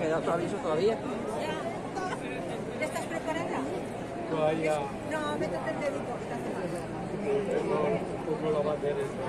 ¿Queda otro aviso todavía? ¿Ya estás preparada? Todavía No, métete el dedito. que te hace mal. lo va a hacer esto.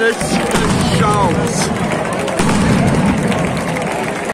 minutes.